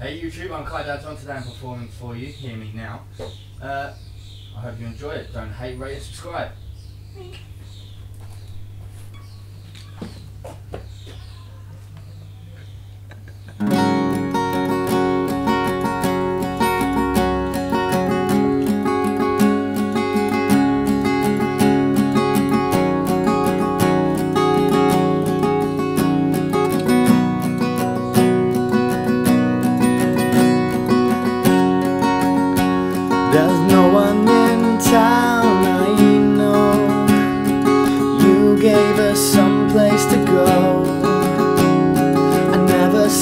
Hey YouTube, I'm Kai Dadswell today I'm performing for you, hear me now. Uh, I hope you enjoy it. Don't hate, rate and subscribe.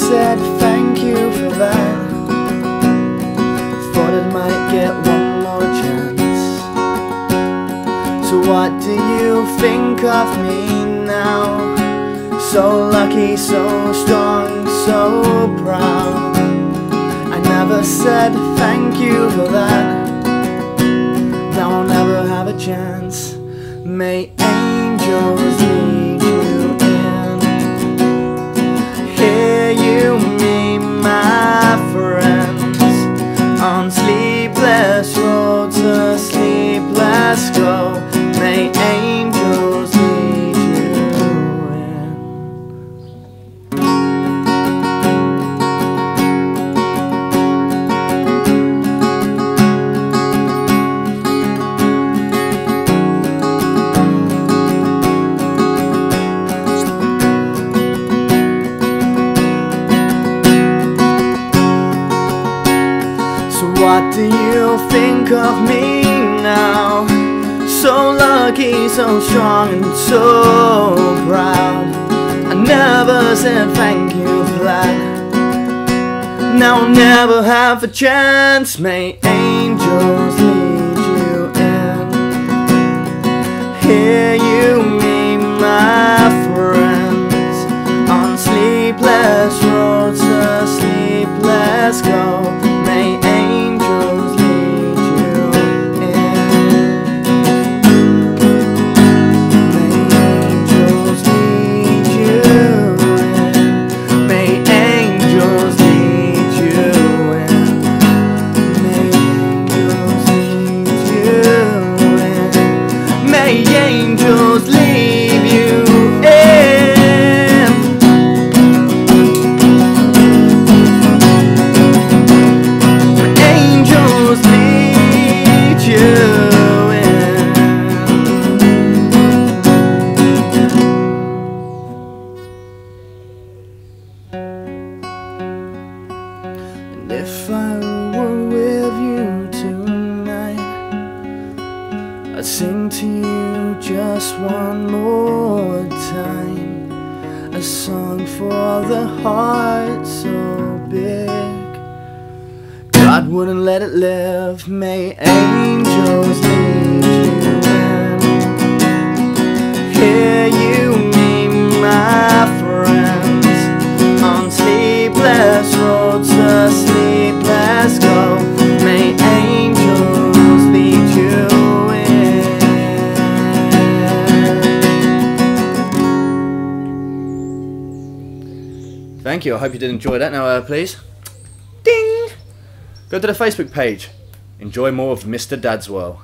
Said thank you for that. Thought it might get one more chance. So what do you think of me now? So lucky, so strong, so proud. I never said thank you for that. Now I'll never have a chance. May angels lead do you think of me now? So lucky, so strong and so proud I never said thank you for that Now I'll never have a chance May angels sing to you just one more time. A song for the heart so big. God wouldn't let it live. May angels lead you Thank you, I hope you did enjoy that. Now, uh, please, ding! Go to the Facebook page. Enjoy more of Mr. Dadswell.